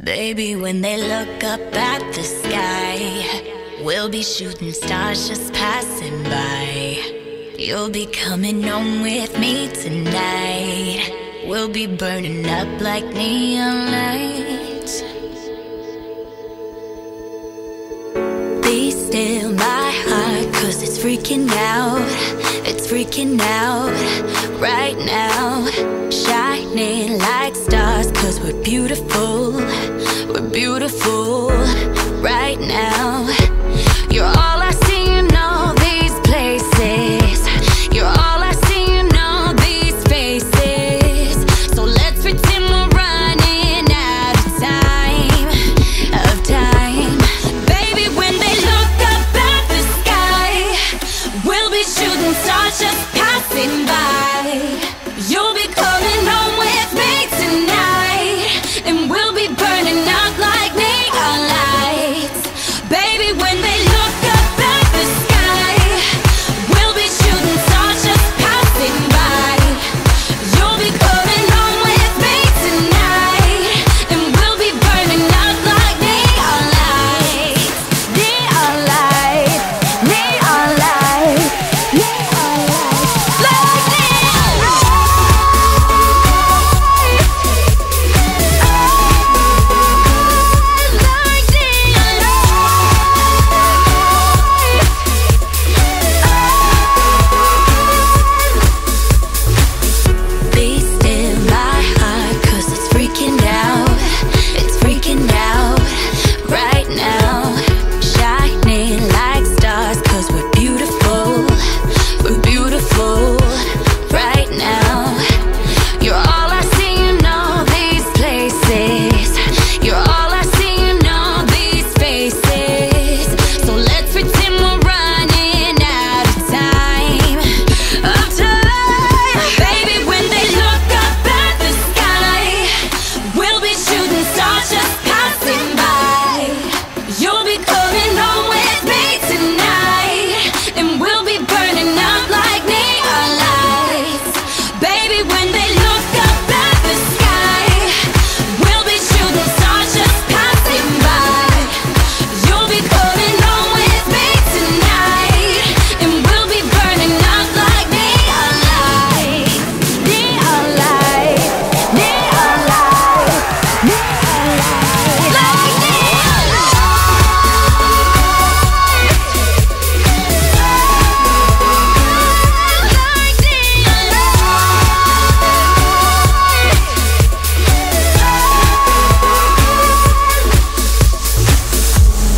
Baby, when they look up at the sky, we'll be shooting stars just passing by. You'll be coming home with me tonight. We'll be burning up like neon lights. Be still, my heart, cause it's freaking out. It's freaking out right now. Shining like stars, cause we're beautiful beautiful.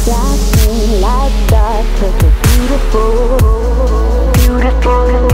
like that up, perfect, beautiful, beautiful.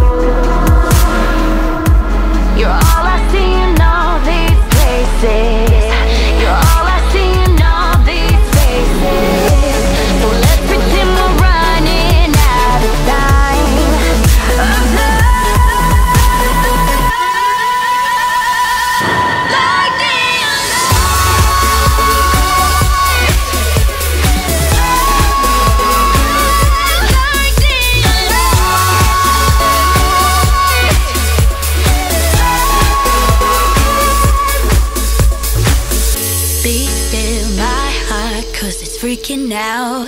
Cause it's freaking out.